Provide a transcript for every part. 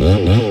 Mm-hmm.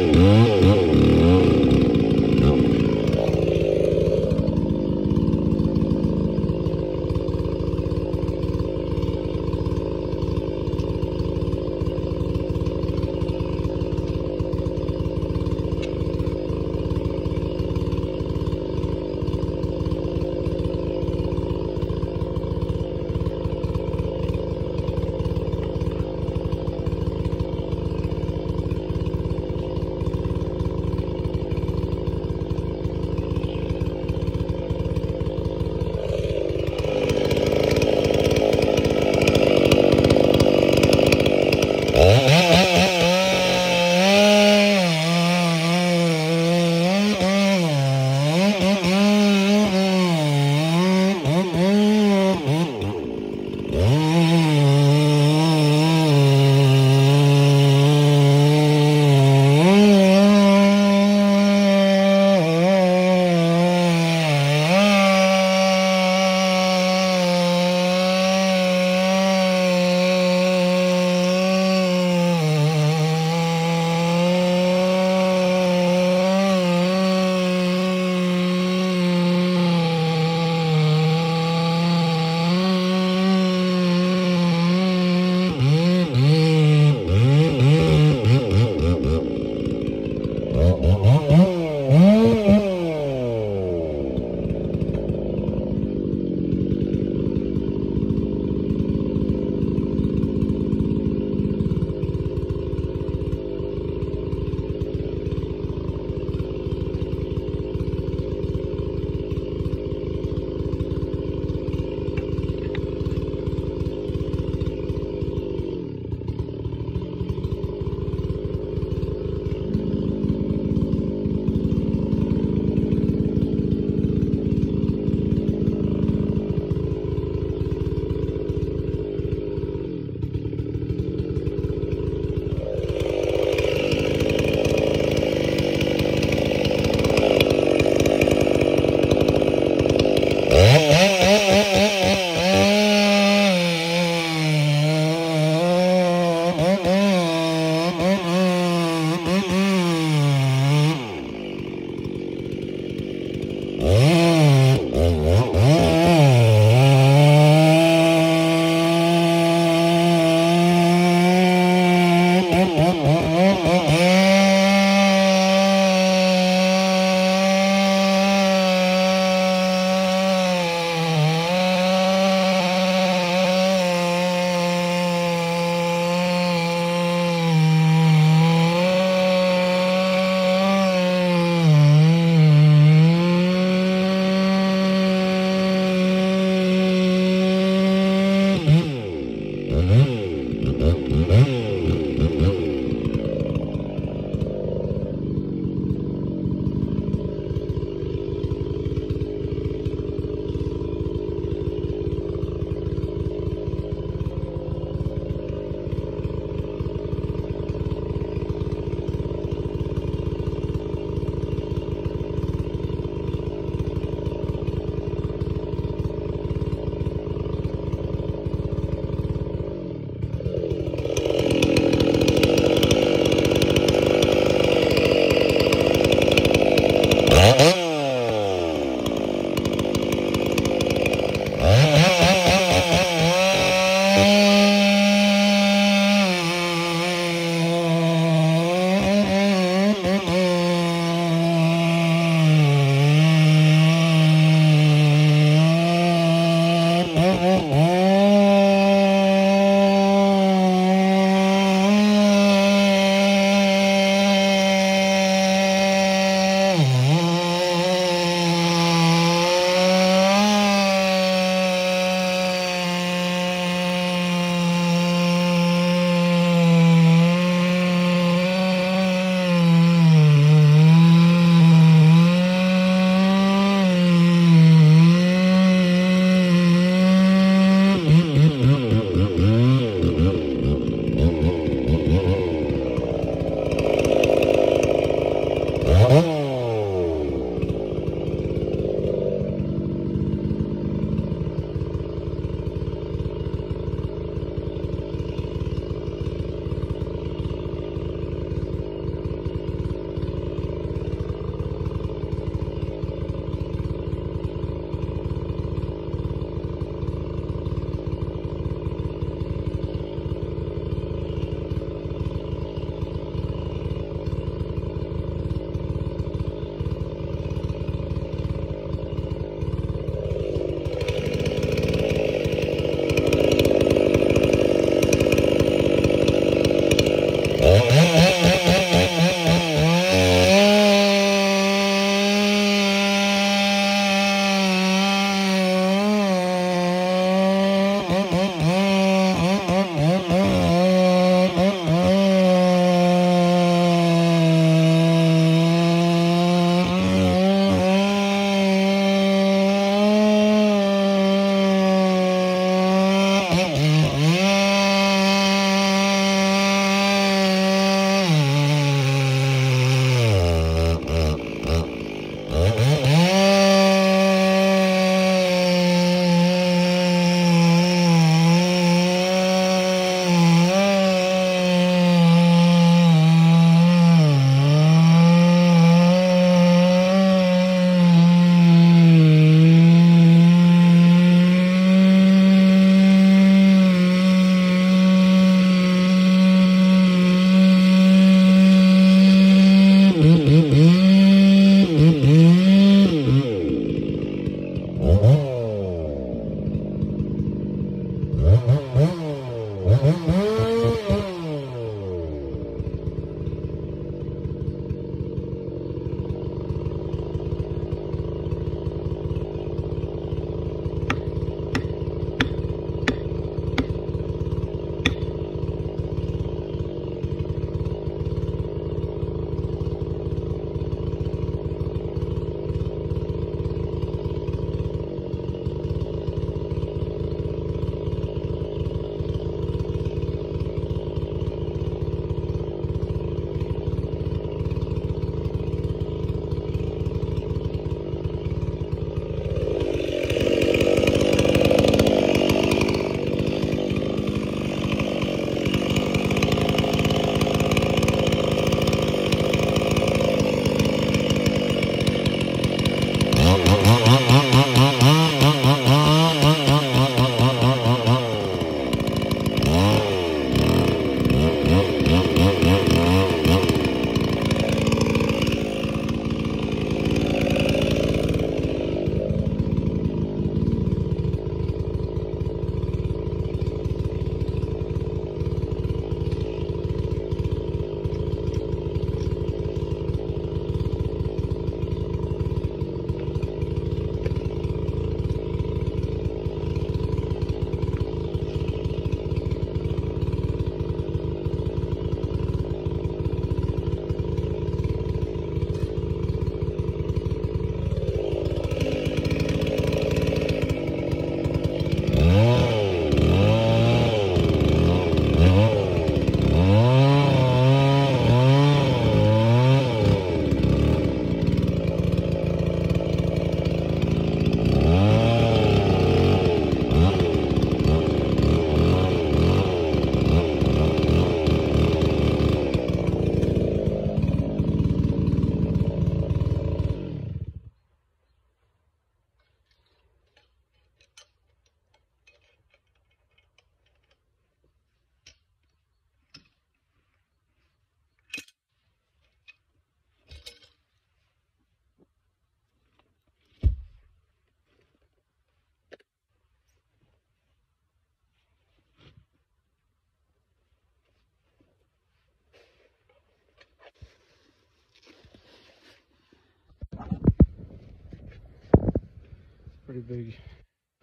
Pretty big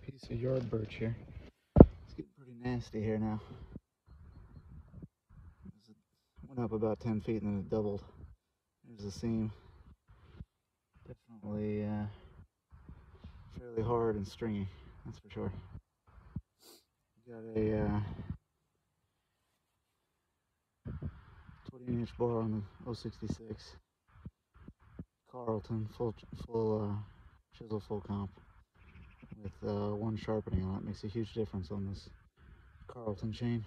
piece of yard birch here. It's getting pretty nasty here now. It went up about 10 feet and then it doubled. There's the seam. Definitely uh, fairly hard and stringy, that's for sure. Got a uh, 20 inch bar on the 066 Carlton full full uh, chisel full comp with uh, one sharpening on it makes a huge difference on this Carlton chain.